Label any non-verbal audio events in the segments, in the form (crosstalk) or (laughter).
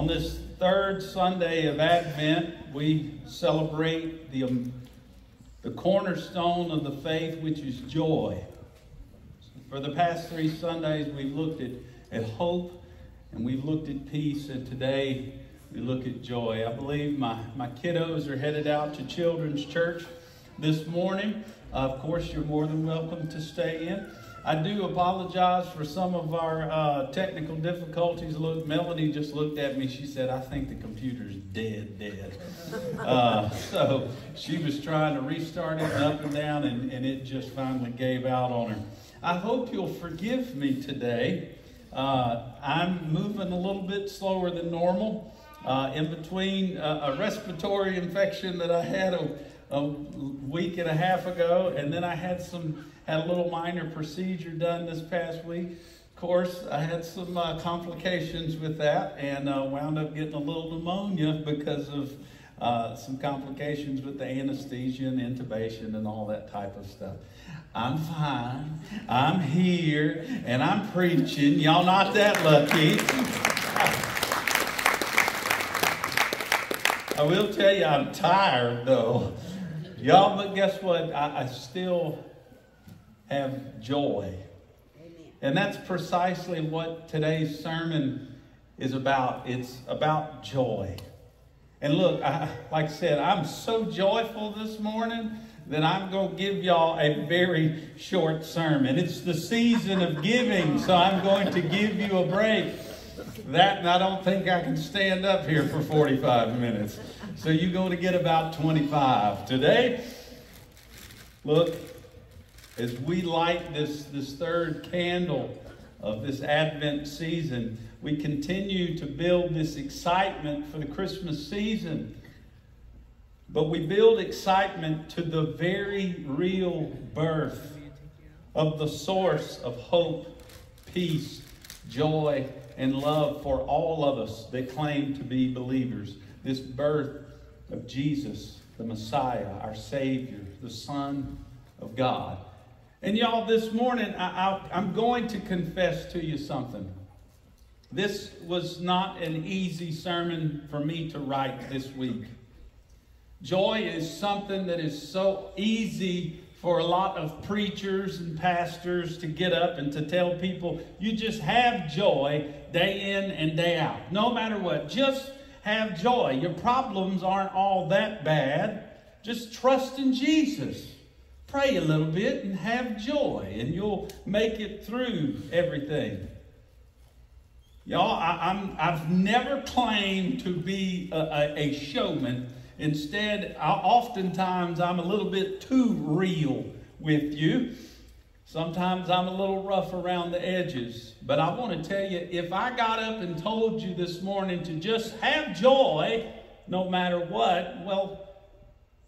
On this third Sunday of Advent, we celebrate the, um, the cornerstone of the faith, which is joy. For the past three Sundays, we've looked at, at hope and we've looked at peace, and today we look at joy. I believe my, my kiddos are headed out to Children's Church this morning. Uh, of course, you're more than welcome to stay in. I do apologize for some of our uh, technical difficulties. Look, Melody just looked at me. She said, I think the computer's dead, dead. Uh, (laughs) so she was trying to restart it up and down, and, and it just finally gave out on her. I hope you'll forgive me today. Uh, I'm moving a little bit slower than normal. Uh, in between a respiratory infection that I had a, a week and a half ago, and then I had some had a little minor procedure done this past week. Of course, I had some uh, complications with that and uh, wound up getting a little pneumonia because of uh, some complications with the anesthesia and intubation and all that type of stuff. I'm fine. I'm here and I'm preaching. Y'all not that lucky. I will tell you, I'm tired though. Y'all, but guess what? I, I still have joy. Amen. And that's precisely what today's sermon is about. It's about joy. And look, I, like I said, I'm so joyful this morning that I'm going to give y'all a very short sermon. It's the season of giving, so I'm going to give you a break. That, and I don't think I can stand up here for 45 minutes. So you're going to get about 25. Today, look, as we light this, this third candle of this Advent season, we continue to build this excitement for the Christmas season. But we build excitement to the very real birth of the source of hope, peace, joy, and love for all of us that claim to be believers. This birth of Jesus, the Messiah, our Savior, the Son of God. And y'all, this morning, I, am going to confess to you something. This was not an easy sermon for me to write this week. Joy is something that is so easy for a lot of preachers and pastors to get up and to tell people, you just have joy day in and day out. No matter what, just have joy. Your problems aren't all that bad. Just trust in Jesus pray a little bit and have joy, and you'll make it through everything. Y'all, I, I've never claimed to be a, a, a showman. Instead, I, oftentimes I'm a little bit too real with you. Sometimes I'm a little rough around the edges. But I want to tell you if I got up and told you this morning to just have joy no matter what, well,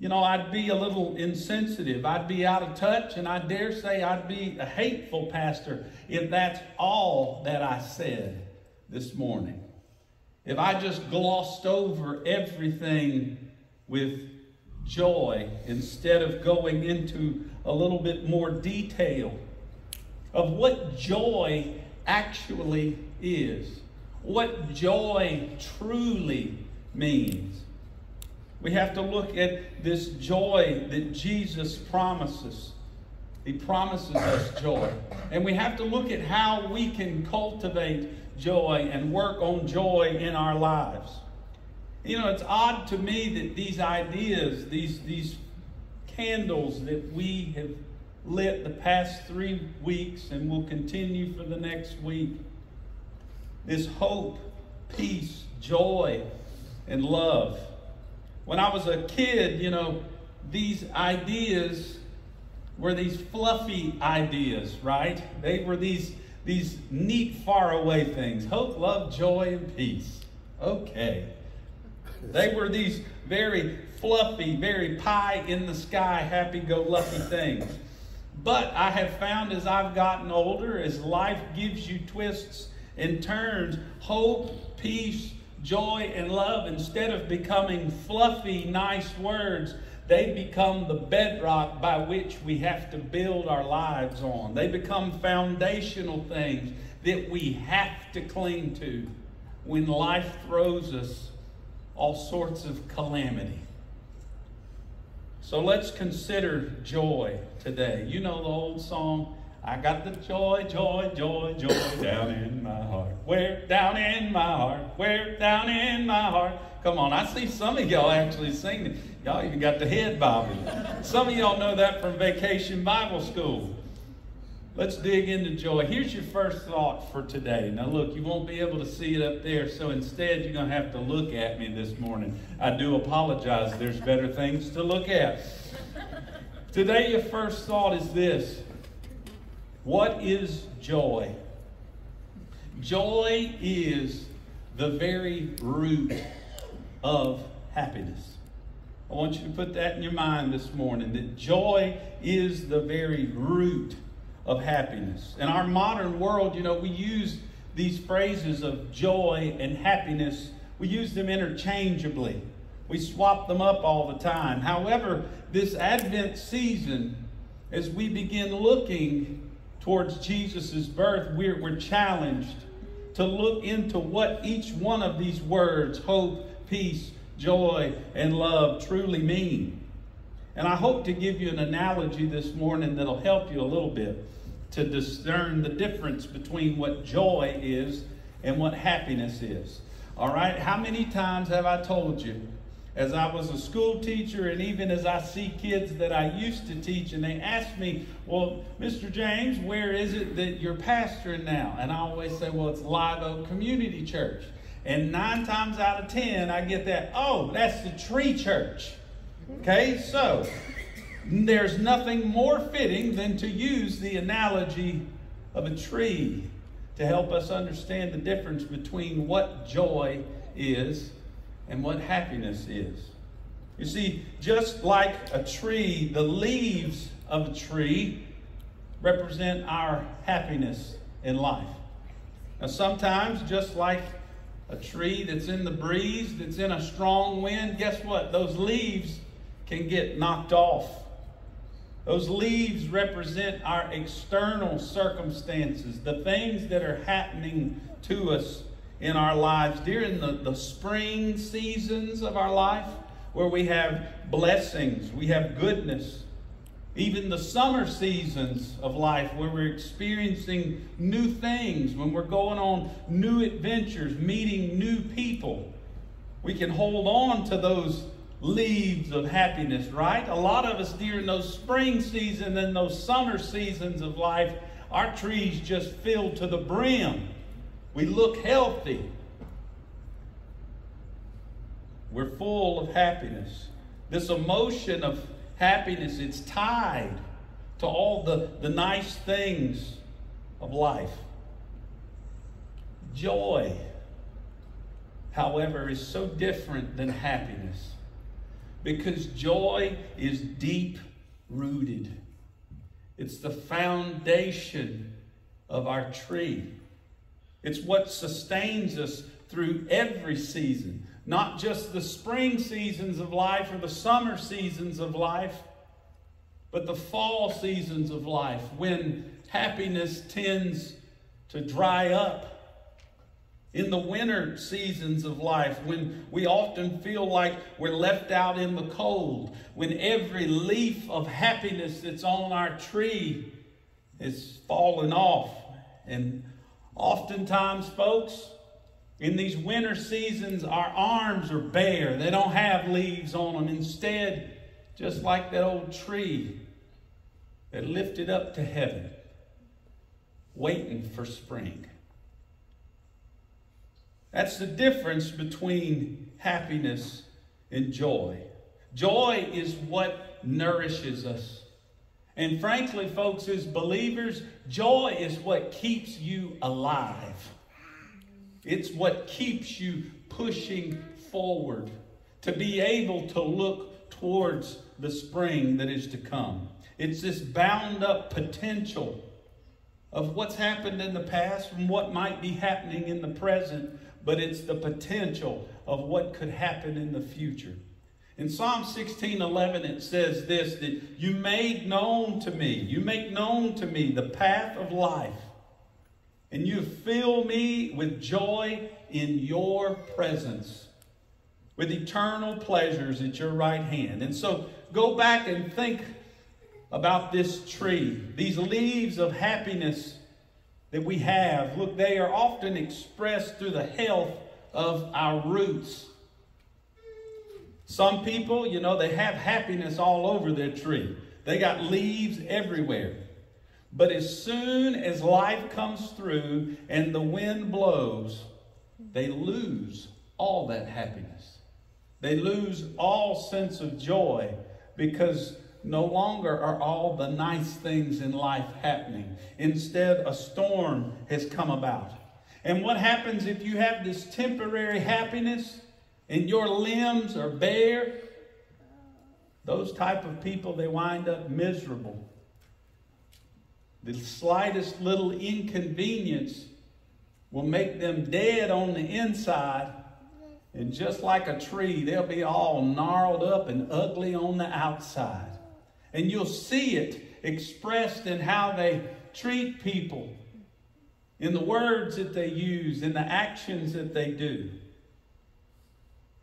you know, I'd be a little insensitive. I'd be out of touch, and I dare say I'd be a hateful pastor if that's all that I said this morning. If I just glossed over everything with joy instead of going into a little bit more detail of what joy actually is, what joy truly means. We have to look at this joy that Jesus promises. He promises us joy. And we have to look at how we can cultivate joy and work on joy in our lives. You know, it's odd to me that these ideas, these, these candles that we have lit the past three weeks and will continue for the next week, this hope, peace, joy, and love when I was a kid, you know, these ideas were these fluffy ideas, right? They were these, these neat, faraway things hope, love, joy, and peace. Okay. They were these very fluffy, very pie in the sky, happy go lucky things. But I have found as I've gotten older, as life gives you twists and turns, hope, peace, joy, and love, instead of becoming fluffy, nice words, they become the bedrock by which we have to build our lives on. They become foundational things that we have to cling to. when life throws us all sorts of calamity. So let's consider joy today. You know the old song, I got the joy, joy, joy, joy down in my heart. Where? Down in my heart. Where? Down in my heart. Come on, I see some of y'all actually singing. Y'all even got the head bobbing. Some of y'all know that from vacation Bible school. Let's dig into joy. Here's your first thought for today. Now, look, you won't be able to see it up there, so instead, you're going to have to look at me this morning. I do apologize. There's better things to look at. Today, your first thought is this What is joy? Joy is the very root of happiness. I want you to put that in your mind this morning that joy is the very root of happiness. In our modern world, you know, we use these phrases of joy and happiness, we use them interchangeably. We swap them up all the time. However, this Advent season, as we begin looking towards Jesus' birth, we're, we're challenged to look into what each one of these words hope, peace, joy, and love truly mean. And I hope to give you an analogy this morning that'll help you a little bit to discern the difference between what joy is and what happiness is. All right? How many times have I told you, as I was a school teacher, and even as I see kids that I used to teach, and they ask me, Well, Mr. James, where is it that you're pastoring now? And I always say, Well, it's Live Oak Community Church. And nine times out of ten, I get that, Oh, that's the tree church. Okay, so there's nothing more fitting than to use the analogy of a tree to help us understand the difference between what joy is and what happiness is. You see, just like a tree, the leaves of a tree represent our happiness in life. Now, sometimes, just like a tree that's in the breeze, that's in a strong wind, guess what? Those leaves can get knocked off those leaves represent our external circumstances, the things that are happening to us in our lives during the, the spring seasons of our life, where we have blessings, we have goodness. Even the summer seasons of life, where we're experiencing new things, when we're going on new adventures, meeting new people, we can hold on to those leaves of happiness, right? A lot of us during those spring seasons and those summer seasons of life, our trees just fill to the brim. We look healthy. We're full of happiness. This emotion of happiness, it's tied to all the, the nice things of life. Joy, however, is so different than happiness because joy is deep rooted. It's the foundation of our tree. It's what sustains us through every season, not just the spring seasons of life or the summer seasons of life, but the fall seasons of life when happiness tends to dry up in the winter seasons of life, when we often feel like we're left out in the cold, when every leaf of happiness that's on our tree is falling off. And oftentimes, folks, in these winter seasons, our arms are bare. They don't have leaves on them. Instead, just like that old tree, they're lifted up to heaven, waiting for spring. That's the difference between happiness and joy. Joy is what nourishes us. And frankly, folks, as believers, joy is what keeps you alive. It's what keeps you pushing forward to be able to look towards the spring that is to come. It's this bound up potential of what's happened in the past and what might be happening in the present but it's the potential of what could happen in the future. In Psalm 16 11, it says this that you made known to me, you make known to me the path of life. And you fill me with joy in your presence, with eternal pleasures at your right hand. And so go back and think about this tree, these leaves of happiness that we have. Look, they are often expressed through the health of our roots. Some people, you know, they have happiness all over their tree. They got leaves everywhere. But as soon as life comes through and the wind blows, they lose all that happiness. They lose all sense of joy because no longer are all the nice things in life happening. Instead, a storm has come about. And what happens if you have this temporary happiness and your limbs are bare? Those type of people, they wind up miserable the slightest little inconvenience will make them dead on the inside. And just like a tree, they'll be all gnarled up and ugly on the outside. And you'll see it expressed in how they treat people, in the words that they use, in the actions that they do.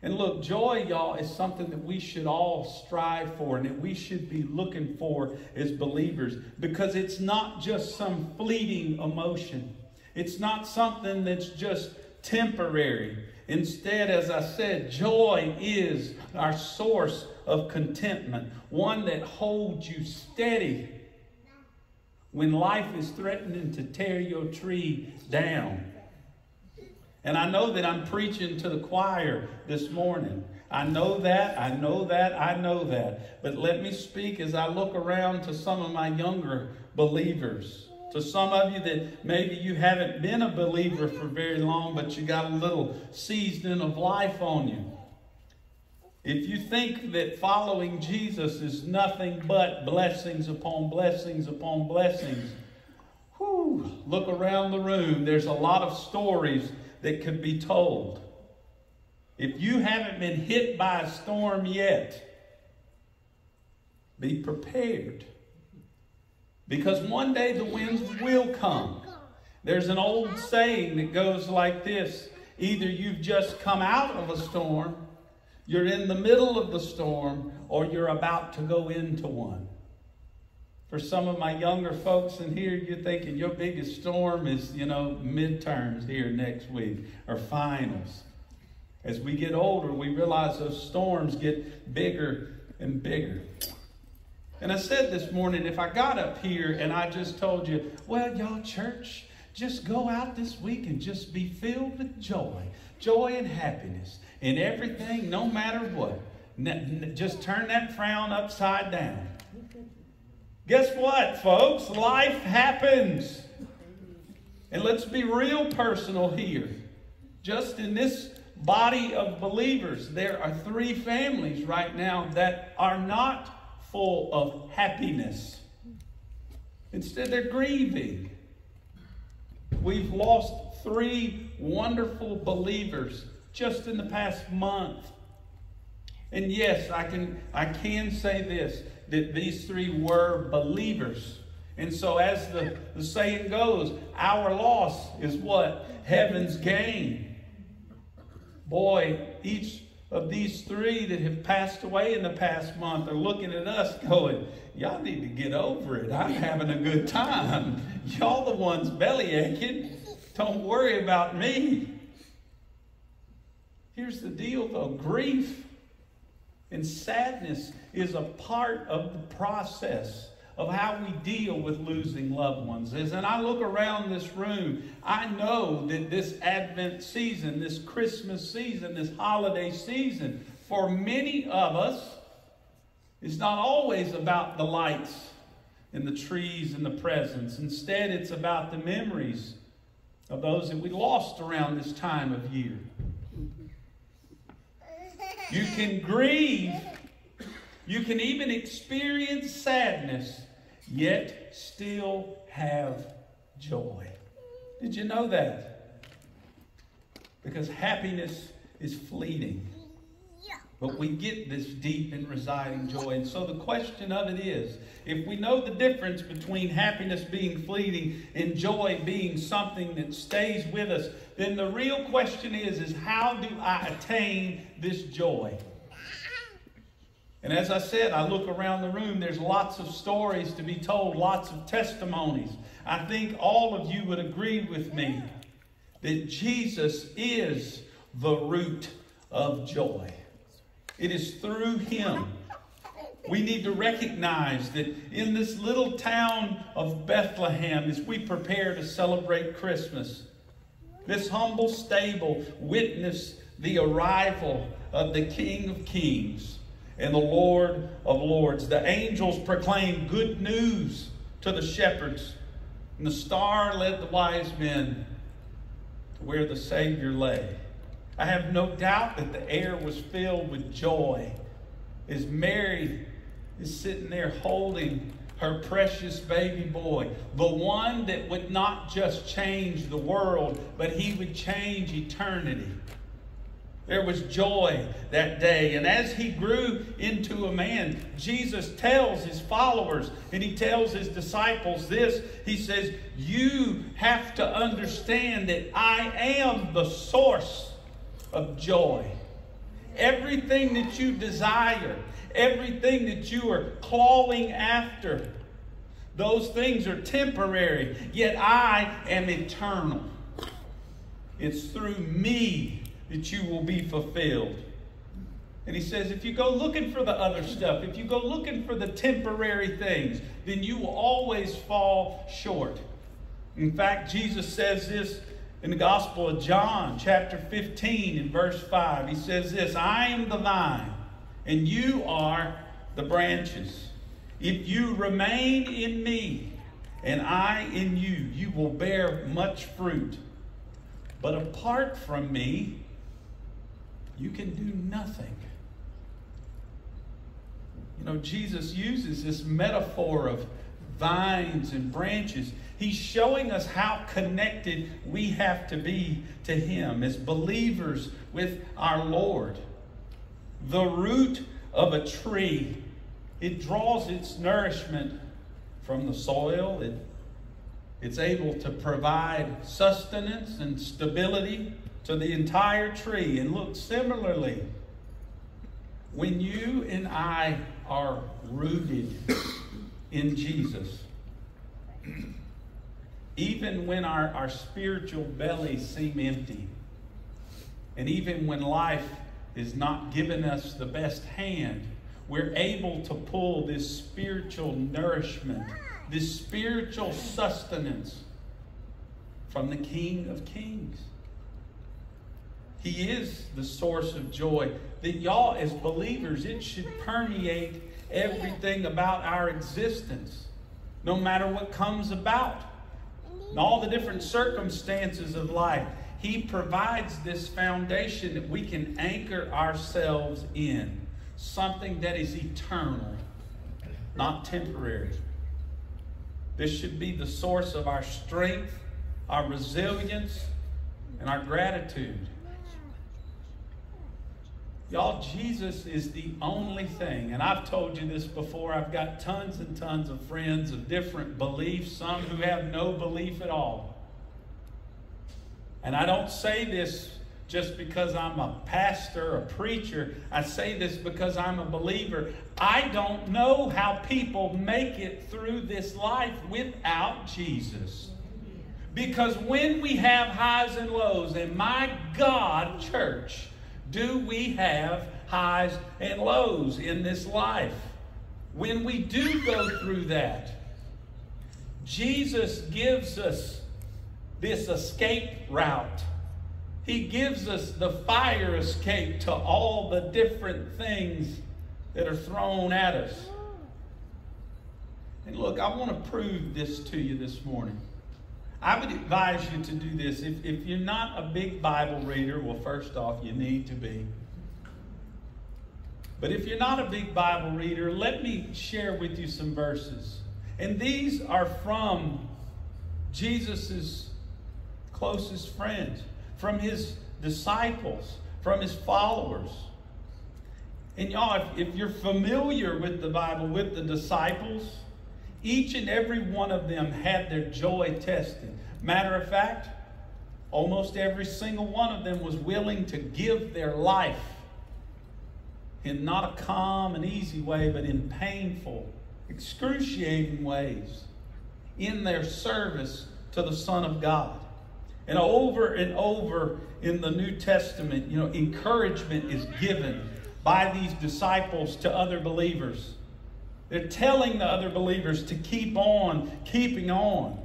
And look, joy, y'all, is something that we should all strive for and that we should be looking for as believers because it's not just some fleeting emotion. It's not something that's just temporary. Instead, as I said, joy is our source of contentment, one that holds you steady when life is threatening to tear your tree down. And I know that I'm preaching to the choir this morning. I know that, I know that, I know that. But let me speak as I look around to some of my younger believers. To some of you that maybe you haven't been a believer for very long, but you got a little seasoning of life on you. If you think that following Jesus is nothing but blessings upon blessings upon blessings, whew, look around the room. There's a lot of stories that could be told. If you haven't been hit by a storm yet, be prepared. Because one day the winds will come. There's an old saying that goes like this either you've just come out of a storm, you're in the middle of the storm, or you're about to go into one. For some of my younger folks in here, you're thinking your biggest storm is, you know, midterms here next week or finals. As we get older, we realize those storms get bigger and bigger. And I said this morning, if I got up here and I just told you, well, y'all, church, just go out this week and just be filled with joy, joy and happiness in everything, no matter what. Just turn that frown upside down. Guess what, folks? Life happens. And let's be real personal here. Just in this body of believers, there are three families right now that are not full of happiness. Instead, they're grieving. We've lost three wonderful believers just in the past month. And yes, I can, I can say this that these three were believers. And so, as the, the saying goes, our loss is what? Heaven's gain. Boy, each of these three that have passed away in the past month are looking at us going, Y'all need to get over it. I'm having a good time. Y'all the ones belly aching. Don't worry about me. Here's the deal though grief and sadness is a part of the process of how we deal with losing loved ones. As and I look around this room, I know that this Advent season, this Christmas season, this holiday season, for many of us, is not always about the lights and the trees and the presents. Instead, it's about the memories of those that we lost around this time of year. You can grieve. You can even experience sadness, yet still have joy. Did you know that? Because happiness is fleeting. But we get this deep and residing joy. And so the question of it is if we know the difference between happiness being fleeting and joy being something that stays with us, then the real question is, is how do I attain this joy? And as I said, I look around the room, there's lots of stories to be told, lots of testimonies. I think all of you would agree with me that Jesus is the root of joy. It is through him. We need to recognize that in this little town of Bethlehem, as we prepare to celebrate Christmas, this humble stable witnessed the arrival of the King of Kings and the Lord of Lords. The angels proclaimed good news to the shepherds, and the star led the wise men to where the Savior lay. I have no doubt that the air was filled with joy as Mary is sitting there holding her precious baby boy, the one that would not just change the world, but he would change eternity. There was joy that day. And as he grew into a man, Jesus tells his followers and he tells his disciples this. He says, You have to understand that I am the source of joy. Everything that you desire, everything that you are clawing after, those things are temporary, yet I am eternal. It's through me that you will be fulfilled. And he says, if you go looking for the other stuff, if you go looking for the temporary things, then you will always fall short. In fact, Jesus says this in the Gospel of John, chapter 15, in verse 5. He says this I am the vine, and you are the branches. If you remain in me, and I in you, you will bear much fruit. But apart from me, you can do nothing. You know, Jesus uses this metaphor of vines and branches. He's showing us how connected we have to be to Him as believers with our Lord. The root of a tree, it draws its nourishment from the soil. It, it's able to provide sustenance and stability to the entire tree. And look, similarly, when you and I are rooted in Jesus, even when our, our spiritual bellies seem empty, and even when life is not giving us the best hand, we're able to pull this spiritual nourishment, this spiritual sustenance from the King of Kings. He is the source of joy. That y'all, as believers, it should permeate everything about our existence, no matter what comes about, and all the different circumstances of life. He provides this foundation that we can anchor ourselves in, something that is eternal, not temporary. This should be the source of our strength, our resilience, and our gratitude. Y'all, Jesus is the only thing, and I've told you this before. I've got tons and tons of friends of different beliefs, some who have no belief at all. And I don't say this just because I'm a pastor, a preacher. I say this because I'm a believer. I don't know how people make it through this life without Jesus. Because when we have highs and lows, and my God, church, do we have highs and lows in this life? When we do go through that, Jesus gives us this escape route. He gives us the fire escape to all the different things that are thrown at us. And look, I want to prove this to you this morning. I would advise you to do this. If, if you're not a big Bible reader, well, first off, you need to be. But if you're not a big Bible reader, let me share with you some verses. And these are from Jesus' closest friends, from his disciples, from his followers. And y'all, if, if you're familiar with the Bible, with the disciples, each and every one of them had their joy tested. Matter of fact, almost every single one of them was willing to give their life in not a calm and easy way, but in painful, excruciating ways in their service to the Son of God. And over and over in the New Testament, you know, encouragement is given by these disciples to other believers. They're telling the other believers to keep on keeping on.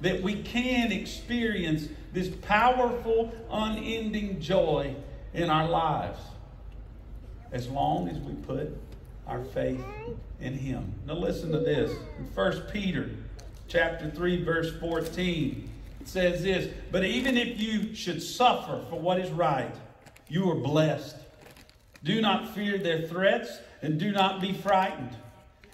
That we can experience this powerful, unending joy in our lives as long as we put our faith in Him. Now, listen to this. In 1 Peter chapter 3, verse 14, it says this But even if you should suffer for what is right, you are blessed. Do not fear their threats and do not be frightened.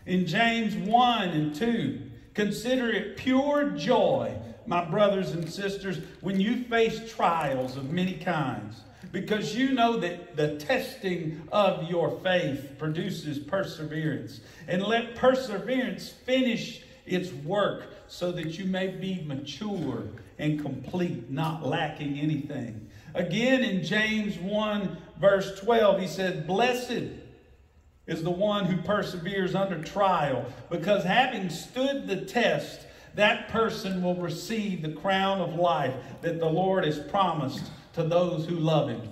In James 1 and 2, consider it pure joy, my brothers and sisters, when you face trials of many kinds, because you know that the testing of your faith produces perseverance. And let perseverance finish its work so that you may be mature and complete, not lacking anything. Again, in James 1, verse 12, he said, Blessed is the one who perseveres under trial, because having stood the test, that person will receive the crown of life that the Lord has promised to those who love him.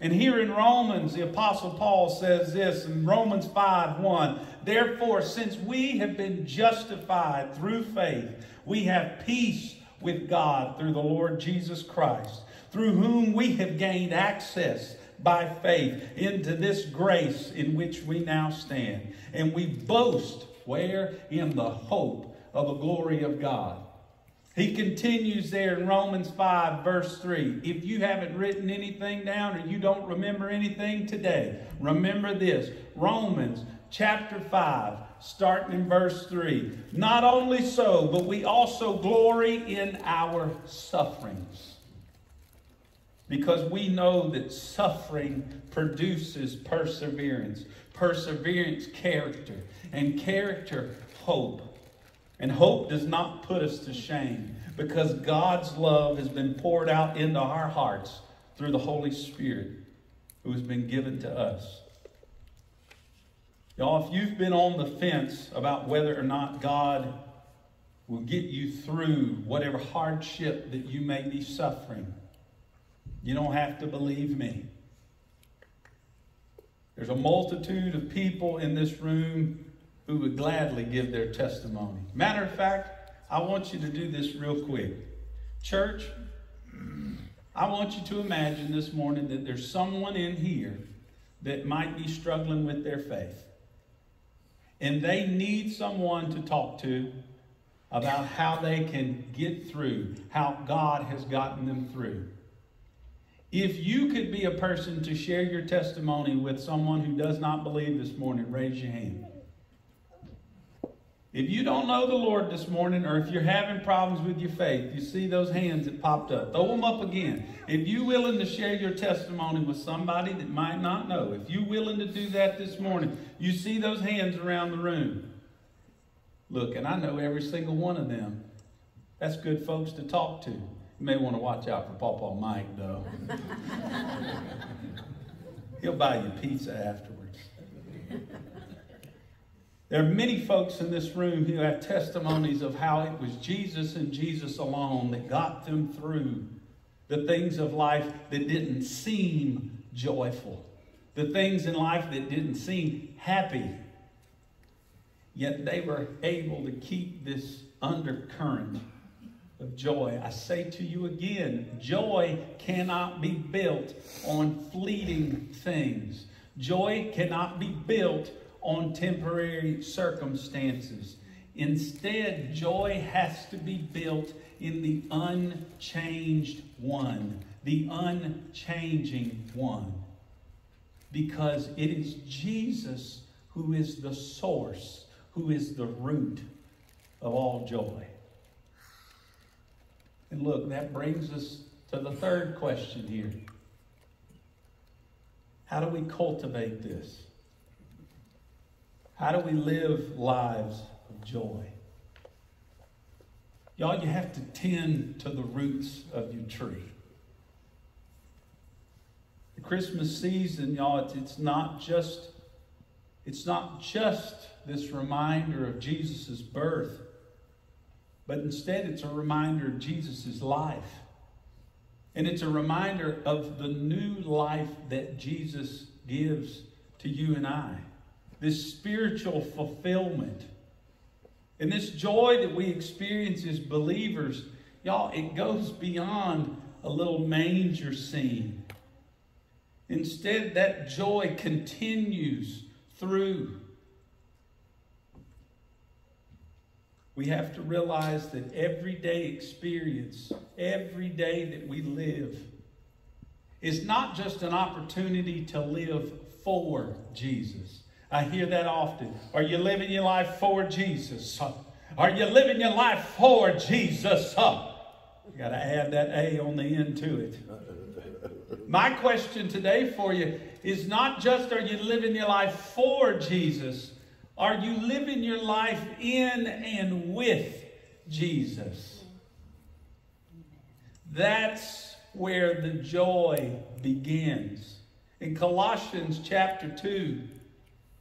And here in Romans, the Apostle Paul says this in Romans 5 1 Therefore, since we have been justified through faith, we have peace with God through the Lord Jesus Christ, through whom we have gained access by faith into this grace in which we now stand. And we boast where? In the hope of the glory of God. He continues there in Romans 5, verse 3. If you haven't written anything down or you don't remember anything today, remember this Romans chapter 5, starting in verse 3. Not only so, but we also glory in our sufferings because we know that suffering produces perseverance, perseverance, character, and character, hope. And hope does not put us to shame because God's love has been poured out into our hearts through the Holy Spirit who has been given to us. Y'all, if you've been on the fence about whether or not God will get you through whatever hardship that you may be suffering, you don't have to believe me. There's a multitude of people in this room who would gladly give their testimony. Matter of fact, I want you to do this real quick. Church, I want you to imagine this morning that there's someone in here that might be struggling with their faith. And they need someone to talk to about how they can get through, how God has gotten them through. If you could be a person to share your testimony with someone who does not believe this morning, raise your hand. If you don't know the Lord this morning, or if you're having problems with your faith, you see those hands that popped up. Throw them up again. If you're willing to share your testimony with somebody that might not know, if you're willing to do that this morning, you see those hands around the room. Look, and I know every single one of them. That's good folks to talk to. You may want to watch out for Papa Mike, though. (laughs) He'll buy you pizza afterwards. There are many folks in this room who have testimonies of how it was Jesus and Jesus alone that got them through the things of life that didn't seem joyful, the things in life that didn't seem happy. Yet they were able to keep this undercurrent of joy. I say to you again, joy cannot be built on fleeting things. Joy cannot be built on temporary circumstances. Instead, joy has to be built in the unchanged one, the unchanging one. Because it is Jesus who is the source, who is the root of all joy. And look, that brings us to the third question here. How do we cultivate this? How do we live lives of joy? Y'all, you have to tend to the roots of your tree. The Christmas season, y'all, it's, it's not just it's not just this reminder of Jesus' birth, but instead it's a reminder of Jesus' life. And it's a reminder of the new life that Jesus gives to you and I. This spiritual fulfillment. And this joy that we experience as believers, y'all, it goes beyond a little manger scene. Instead, that joy continues through. We have to realize that everyday experience, every day that we live, is not just an opportunity to live for Jesus. I hear that often. Are you living your life for Jesus? Are you living your life for Jesus? You got to add that A on the end to it. My question today for you is not just are you living your life for Jesus, are you living your life in and with Jesus? That's where the joy begins. In Colossians chapter 2,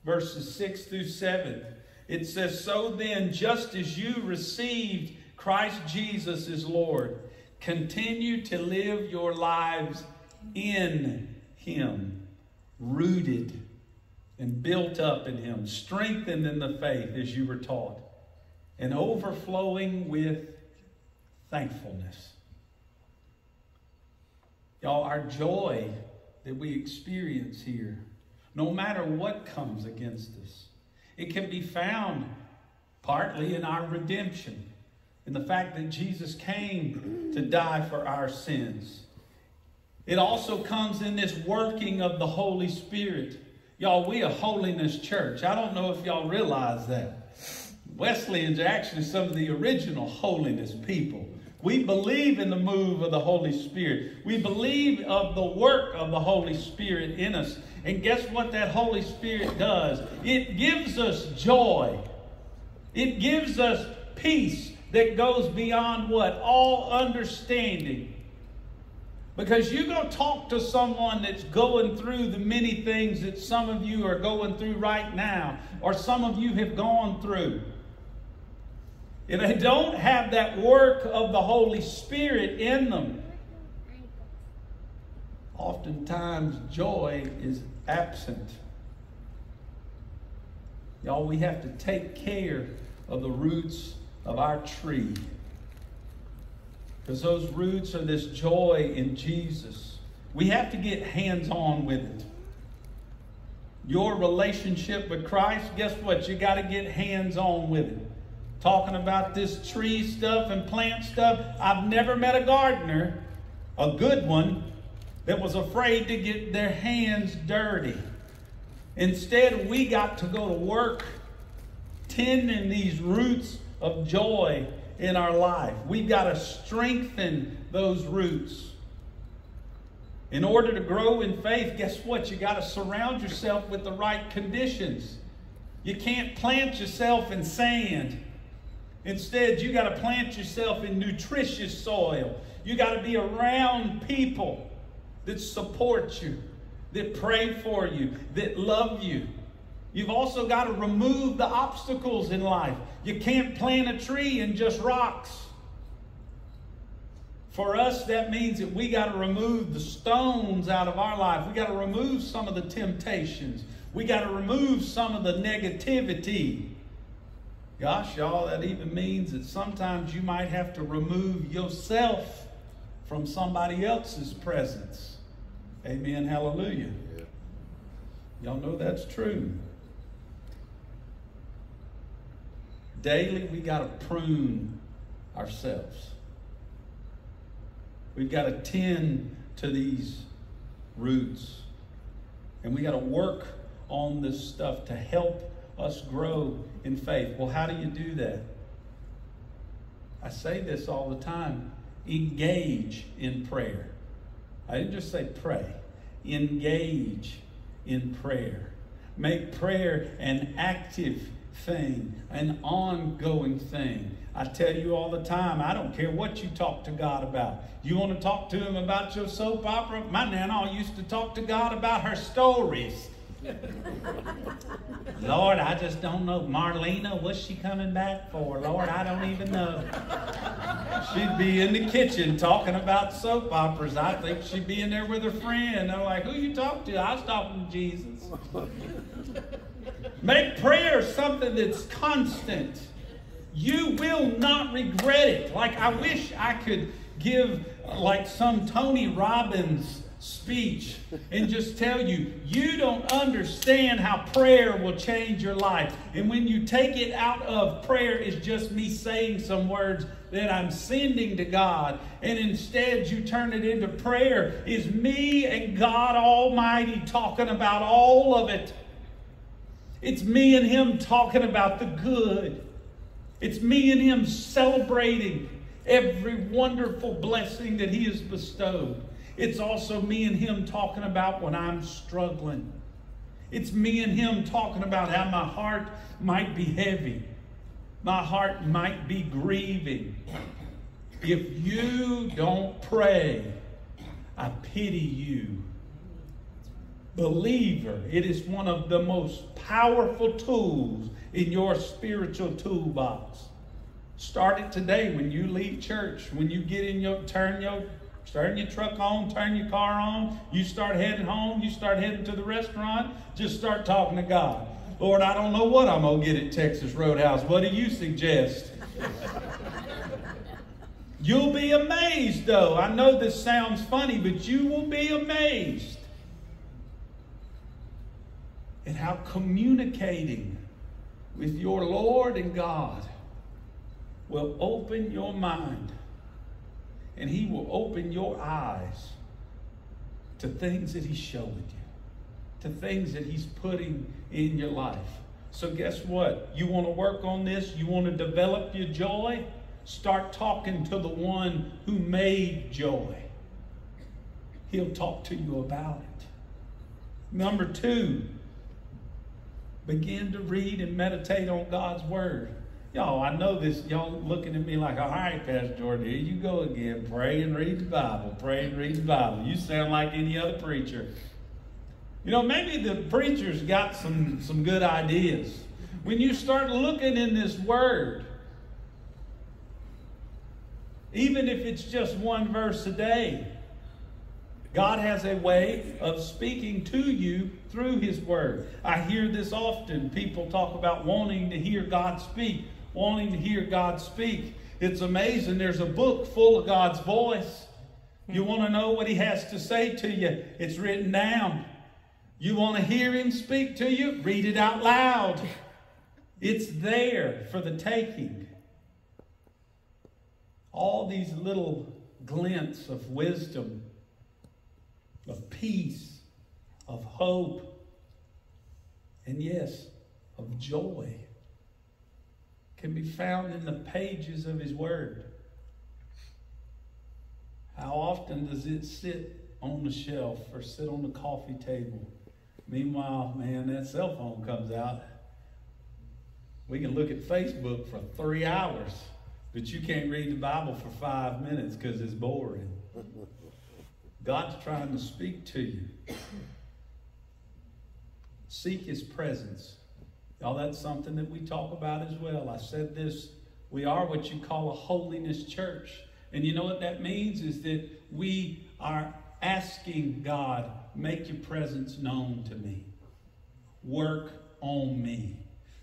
verses 6 through 7, it says, So then, just as you received Christ Jesus as Lord, continue to live your lives in Him, rooted and built up in Him, strengthened in the faith as you were taught, and overflowing with thankfulness. Y'all, our joy that we experience here, no matter what comes against us, it can be found partly in our redemption, in the fact that Jesus came to die for our sins. It also comes in this working of the Holy Spirit. Y'all, we a holiness church. I don't know if y'all realize that. Wesleyans are actually some of the original holiness people. We believe in the move of the Holy Spirit. We believe of the work of the Holy Spirit in us. And guess what that Holy Spirit does? It gives us joy. It gives us peace that goes beyond what? All understanding. Because you go talk to someone that's going through the many things that some of you are going through right now, or some of you have gone through. If they don't have that work of the Holy Spirit in them, oftentimes joy is absent. Y'all, we have to take care of the roots of our tree. Because those roots are this joy in Jesus. We have to get hands on with it. Your relationship with Christ, guess what? You got to get hands on with it. Talking about this tree stuff and plant stuff, I've never met a gardener, a good one, that was afraid to get their hands dirty. Instead, we got to go to work tending these roots of joy in our life. We've got to strengthen those roots. In order to grow in faith, guess what? You got to surround yourself with the right conditions. You can't plant yourself in sand. Instead, you got to plant yourself in nutritious soil. You got to be around people that support you, that pray for you, that love you. You've also got to remove the obstacles in life. You can't plant a tree in just rocks. For us, that means that we got to remove the stones out of our life. We got to remove some of the temptations. We got to remove some of the negativity. Gosh, y'all, that even means that sometimes you might have to remove yourself from somebody else's presence. Amen. Hallelujah. Y'all know that's true. Daily, we got to prune ourselves. We've got to tend to these roots. And we got to work on this stuff to help us grow in faith. Well, how do you do that? I say this all the time engage in prayer. I didn't just say pray, engage in prayer. Make prayer an active thing, an ongoing thing. I tell you all the time, I don't care what you talk to God about. You want to talk to him about your soap opera? My nana used to talk to God about her stories. (laughs) Lord, I just don't know. Marlena, what's she coming back for? Lord, I don't even know. She'd be in the kitchen talking about soap operas. I think she'd be in there with her friend. I'm like, who you talk to? I was talking to Jesus. Make prayer something that's constant. You will not regret it. Like, I wish I could give like some Tony Robbins speech and just tell you, you don't understand how prayer will change your life. And when you take it out of prayer, it's just me saying some words that I'm sending to God. And instead, you turn it into prayer, is me and God Almighty talking about all of it. It's me and Him talking about the good. It's me and Him celebrating every wonderful blessing that He has bestowed. It's also me and him talking about when I'm struggling. It's me and him talking about how my heart might be heavy. My heart might be grieving. If you don't pray, I pity you. Believer, it is one of the most powerful tools in your spiritual toolbox. Start it today when you leave church, when you get in your turn your Starting your truck on, turn your car on. You start heading home. You start heading to the restaurant. Just start talking to God. Lord, I don't know what I'm to get at Texas Roadhouse. What do you suggest? You'll be amazed, though. I know this sounds funny, but you will be amazed at how communicating with your Lord and God will open your mind and He will open your eyes to things that He's showing you, to things that He's putting in your life. So, guess what? You want to work on this? You want to develop your joy? Start talking to the one who made joy. He'll talk to you about it. Number two, begin to read and meditate on God's Word. Y'all, I know this. Y'all looking at me like, all right, Pastor Jordan, here you go again. Pray and read the Bible. Pray and read the Bible. You sound like any other preacher. You know, maybe the preacher's got some, some good ideas. When you start looking in this word, even if it's just one verse a day, God has a way of speaking to you through His Word. I hear this often. People talk about wanting to hear God speak wanting to hear God speak. It's amazing. There's a book full of God's voice. You hmm. want to know what He has to say to you? It's written down. You want to hear Him speak to you? Read it out loud. It's there for the taking. All these little glints of wisdom, of peace, of hope, and yes, of joy can be found in the pages of His Word. How often does it sit on the shelf or sit on the coffee table? Meanwhile, man, that cell phone comes out. We can look at Facebook for three hours, but you can't read the Bible for five minutes because it's boring. God's trying to speak to you. Seek His presence. Y'all, that's something that we talk about as well. I said this we are what you call a holiness church. And you know what that means is that we are asking God, make your presence known to me. Work on me.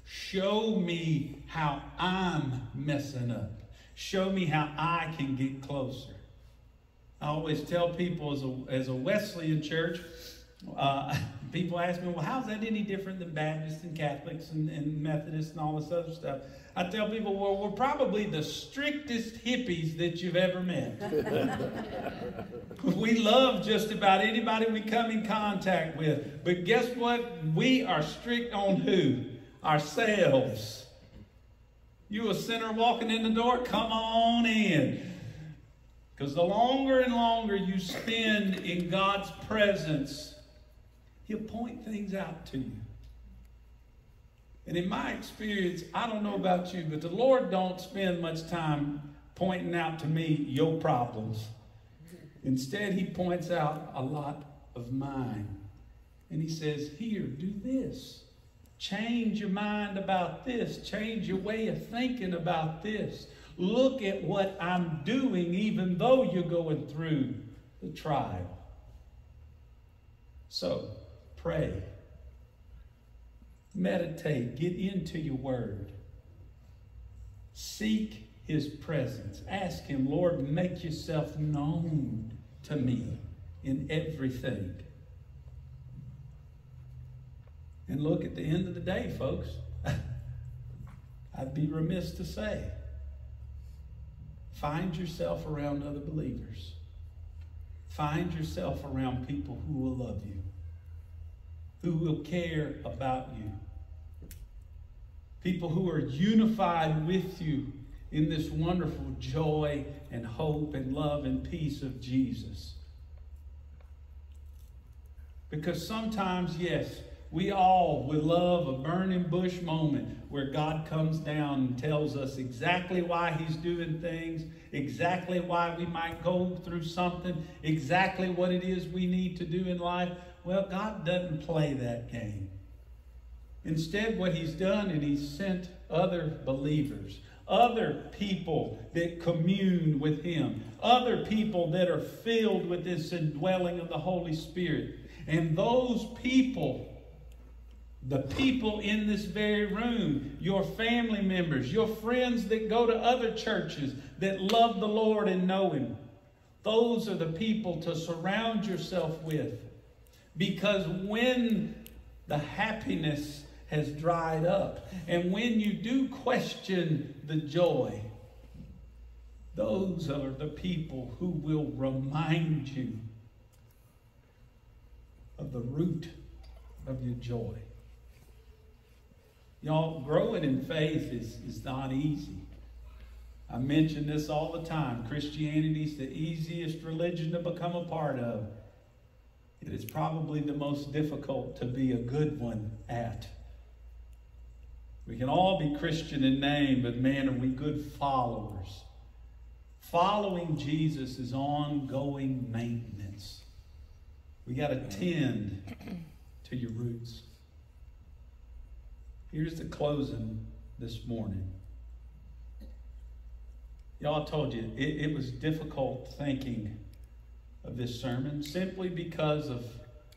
Show me how I'm messing up. Show me how I can get closer. I always tell people as a, as a Wesleyan church, uh, (laughs) people ask me, well, how's that any different than Baptists and Catholics and, and Methodists and all this other stuff? I tell people, well, we're probably the strictest hippies that you've ever met. (laughs) (laughs) we love just about anybody we come in contact with. But guess what? We are strict on who? Ourselves. You a sinner walking in the door? Come on in. Because the longer and longer you spend in God's presence, He'll point things out to you. And in my experience, I don't know about you, but the Lord don't spend much time pointing out to me your problems. Instead, he points out a lot of mine. And he says, Here, do this. Change your mind about this. Change your way of thinking about this. Look at what I'm doing, even though you're going through the trial. So, pray. Meditate. Get into your word. Seek his presence. Ask him, Lord, make yourself known to me in everything. And look, at the end of the day, folks, (laughs) I'd be remiss to say, find yourself around other believers. Find yourself around people who will love you, who will care about you, people who are unified with you in this wonderful joy and hope and love and peace of Jesus. Because sometimes, yes, we all would love a burning bush moment where God comes down and tells us exactly why He's doing things, exactly why we might go through something, exactly what it is we need to do in life. Well, God doesn't play that game. Instead, what He's done is He's sent other believers, other people that commune with Him, other people that are filled with this indwelling of the Holy Spirit. And those people the people in this very room, your family members, your friends that go to other churches that love the Lord and know Him. Those are the people to surround yourself with. Because when the happiness has dried up, and when you do question the joy, those are the people who will remind you of the root of your joy. Y'all, growing in faith is, is not easy. I mention this all the time. Christianity is the easiest religion to become a part of. It is probably the most difficult to be a good one at. We can all be Christian in name, but man, are we good followers. Following Jesus is ongoing maintenance. We got to tend to your roots. Here's the closing this morning. Y'all told you it, it was difficult thinking of this sermon simply because of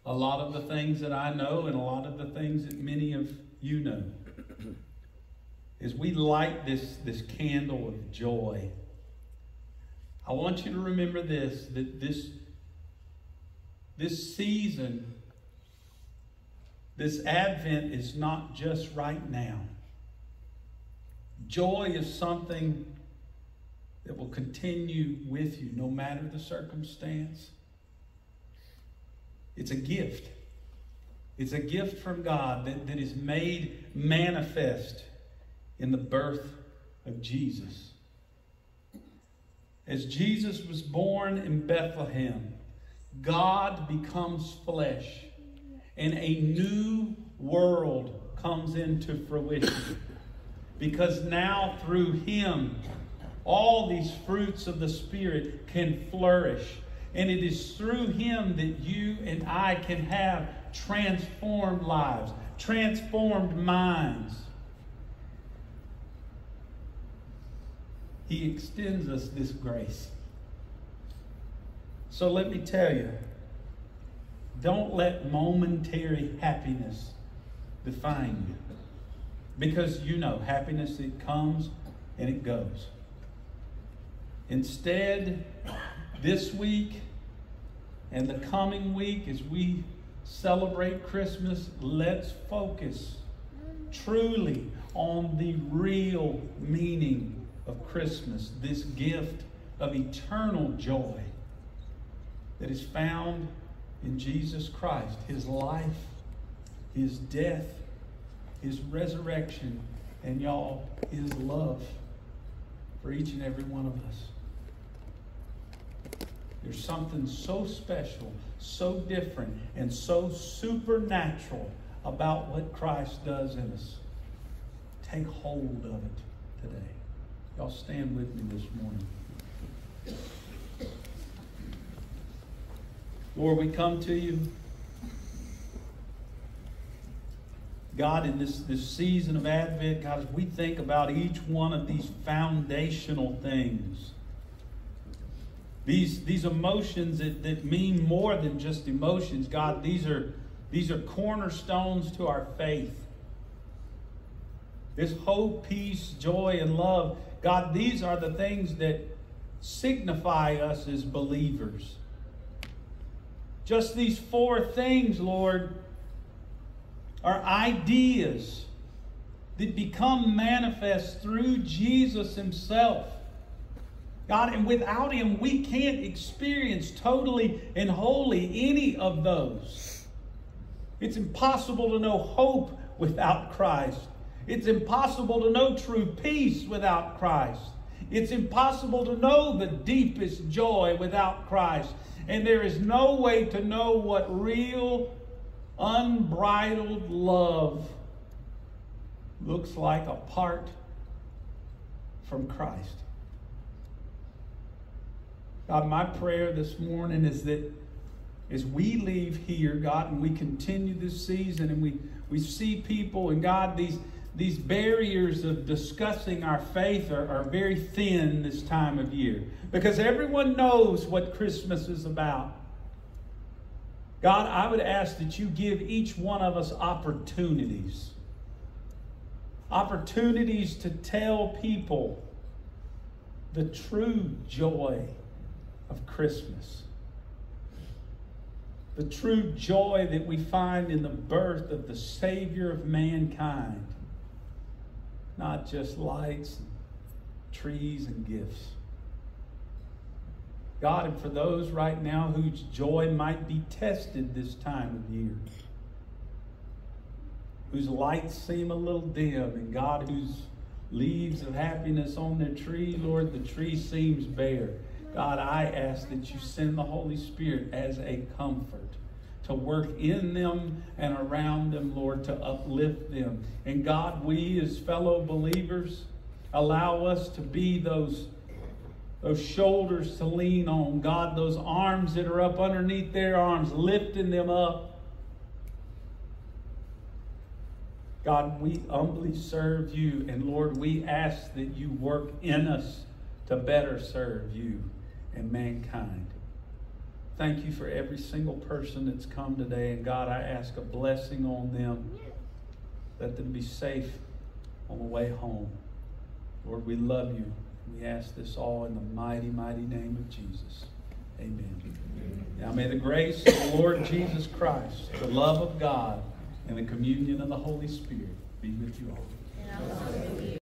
a lot of the things that I know and a lot of the things that many of you know. As we light this, this candle of joy, I want you to remember this that this, this season this Advent is not just right now. Joy is something that will continue with you no matter the circumstance. It's a gift. It's a gift from God that, that is made manifest in the birth of Jesus. As Jesus was born in Bethlehem, God becomes flesh and a new world comes into fruition. Because now through him, all these fruits of the Spirit can flourish. And it is through him that you and I can have transformed lives, transformed minds. He extends us this grace. So let me tell you, don't let momentary happiness define you. Because you know, happiness, it comes and it goes. Instead, this week and the coming week, as we celebrate Christmas, let's focus truly on the real meaning of Christmas, this gift of eternal joy that is found in Jesus Christ, his life, his death, his resurrection, and y'all, his love for each and every one of us. There's something so special, so different, and so supernatural about what Christ does in us. Take hold of it today. Y'all stand with me this morning. Lord, we come to you. God, in this, this season of Advent, God, as we think about each one of these foundational things, these, these emotions that, that mean more than just emotions, God, these are, these are cornerstones to our faith. This hope, peace, joy, and love, God, these are the things that signify us as believers. Just these four things, Lord, are ideas that become manifest through Jesus Himself. God, and without Him, we can't experience totally and wholly any of those. It's impossible to know hope without Christ. It's impossible to know true peace without Christ. It's impossible to know the deepest joy without Christ. And there is no way to know what real, unbridled love looks like apart from Christ. God, my prayer this morning is that as we leave here, God, and we continue this season and we, we see people, and God, these, these barriers of discussing our faith are, are very thin this time of year because everyone knows what Christmas is about. God, I would ask that you give each one of us opportunities. Opportunities to tell people the true joy of Christmas. The true joy that we find in the birth of the Savior of mankind. Not just lights, and trees, and gifts. God, and for those right now whose joy might be tested this time of year, whose lights seem a little dim, and God, whose leaves of happiness on their tree, Lord, the tree seems bare. God, I ask that you send the Holy Spirit as a comfort to work in them and around them, Lord, to uplift them. And God, we as fellow believers, allow us to be those those shoulders to lean on. God, those arms that are up underneath their arms, lifting them up. God, we humbly serve you, and Lord, we ask that you work in us to better serve you and mankind. Thank you for every single person that's come today, and God, I ask a blessing on them. Let them be safe on the way home. Lord, we love you. We ask this all in the mighty, mighty name of Jesus. Amen. Now may the grace of the Lord Jesus Christ, the love of God, and the communion of the Holy Spirit be with you all.